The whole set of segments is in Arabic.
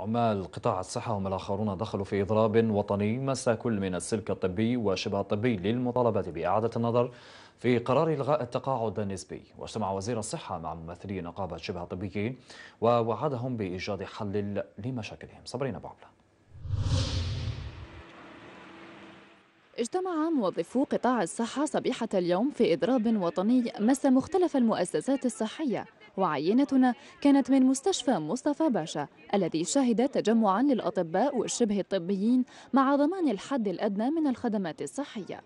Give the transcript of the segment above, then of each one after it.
عمال قطاع الصحة هم الآخرون دخلوا في إضراب وطني مس كل من السلك الطبي وشبه الطبي للمطالبة بإعادة النظر في قرار إلغاء التقاعد النسبي. واجتمع وزير الصحة مع ممثلي نقابة شبه الطبيين ووعدهم بإيجاد حل لمشاكلهم. صبرين أبو عبلة اجتمع موظفو قطاع الصحة صبيحة اليوم في إضراب وطني مس مختلف المؤسسات الصحية وعينتنا كانت من مستشفى مصطفى باشا الذي شهد تجمعا للأطباء والشبه الطبيين مع ضمان الحد الأدنى من الخدمات الصحية.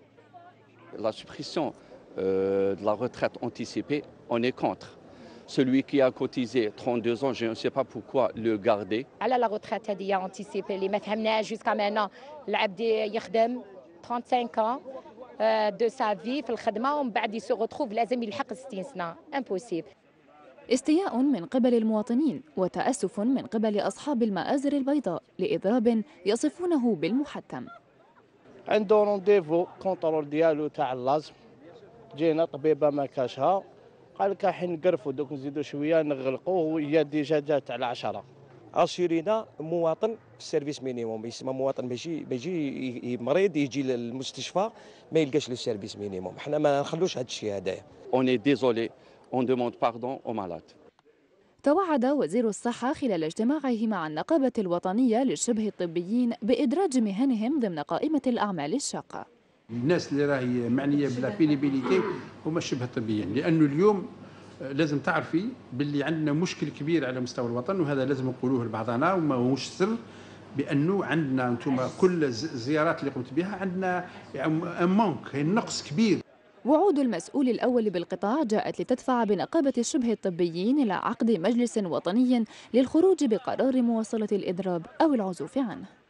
La suppression euh, de la retraite anticipée, on est contre. Celui qui a cotisé 32 ans, je ne sais pas pourquoi le garder. على لا retraite هذه anticipée اللي ما فهمناهاش جوسكا مانا العبد يخدم 35 ans de sa vie في الخدمة ومن بعد يسو retrouve لازم يلحق 60 سنه امبوسيبل استياء من قبل المواطنين وتأسف من قبل أصحاب المآزر البيضاء لإضراب يصفونه بالمحتم. عنده رونديفو كونترول ديالو تاع اللازم. جينا طبيبة ما كاشها قال لك حين نقرفوا دوك نزيدوا شوية نغلقوه وهي ديجا جات على 10 اسيرينا مواطن في السيرفيس مينيموم يسمى مواطن؟ ماشي ماشي مريض يجي للمستشفى ما يلقاش le service minimum. حنا ما نخلوش هذا الشيء هذايا on est désolé on demande pardon aux malades. توعد وزير الصحة خلال اجتماعه مع النقابة الوطنية للشبه الطبيين بإدراج مهنهم ضمن قائمة الأعمال الشاقة. الناس اللي راهي معنية ب la pénibilité هما الشبه الطبيين لأنه اليوم لازم تعرفي باللي عندنا مشكل كبير على مستوى الوطن وهذا لازم نقولوه لبعضنا وما هوش سر بأنه عندنا أنتم كل الزيارات اللي قمت بها عندنا مونك نقص كبير. وعود المسؤول الأول بالقطاع جاءت لتدفع بنقابة الشبه الطبيين إلى عقد مجلس وطني للخروج بقرار مواصلة الإضراب أو العزوف عنه.